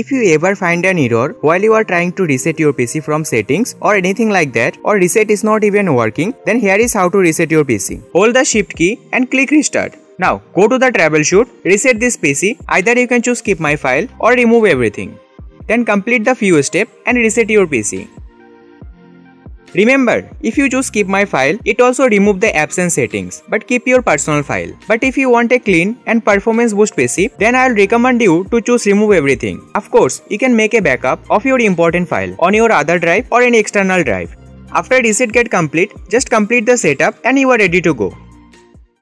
If you ever find an error while you are trying to reset your PC from settings or anything like that or reset is not even working, then here is how to reset your PC. Hold the shift key and click restart. Now go to the troubleshoot, reset this PC, either you can choose keep my file or remove everything. Then complete the few steps and reset your PC. Remember, if you choose keep my file, it also remove the apps and settings, but keep your personal file. But if you want a clean and performance boost PC, then I'll recommend you to choose remove everything. Of course, you can make a backup of your important file on your other drive or any external drive. After reset get complete, just complete the setup and you are ready to go.